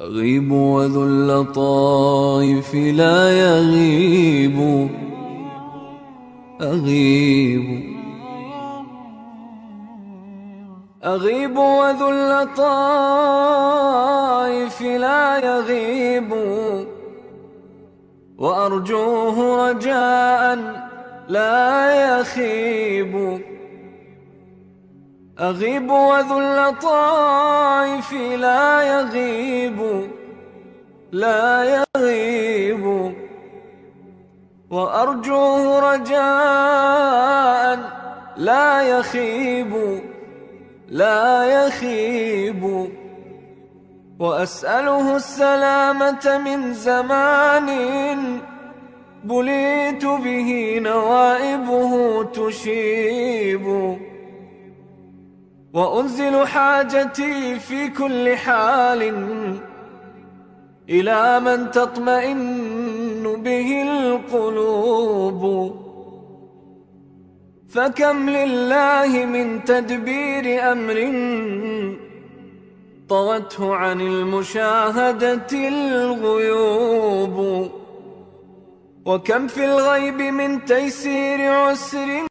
أغيب وذو اللطائف لا يغيب. أغيب. أغيب وذو اللطائف لا يغيب. وأرجوه رجاء لا يخيب. أغيب وذو اللطائف لا يغيب لا يغيب. وأرجوه رجاء لا يخيب لا يخيب. وأسأله السلامة من زمان بليت به نوائبه تشيب. وأنزل حاجتي في كل حال إلى من تطمئن به القلوب. فكم لله من تدبير أمر طوته عن المشاهدة الغيوب. وكم في الغيب من تيسير عسر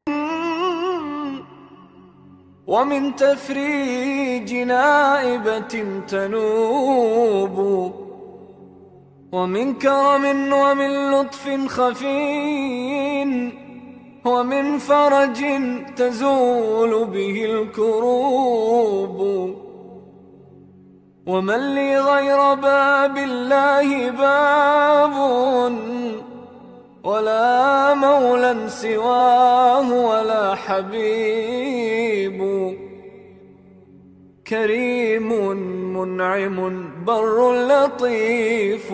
ومن تفريج نائبة تنوب ومن كرم ومن لطف خفي ومن فرج تزول به الكروب ومن لي غير باب الله باب ولا مولى سواه ولا حبيب. كريم منعم بر لطيف.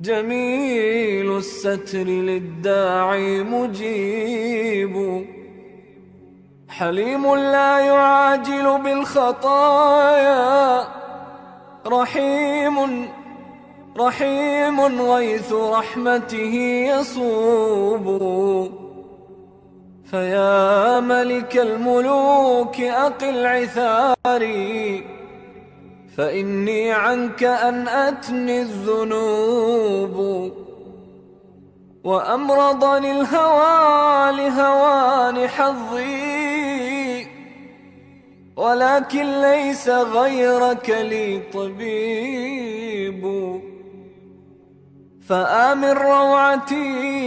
جميل الستر للداعي مجيب. حليم لا يعاجل بالخطايا. رحيم رحيم غيث رحمته يصوب. فيا ملك الملوك أقل عثاري. فإني عنك أن أتني الذنوب. وأمرضني الهوى لهوان حظي. ولكن ليس غيرك لي طبيب. فآمن روعتي.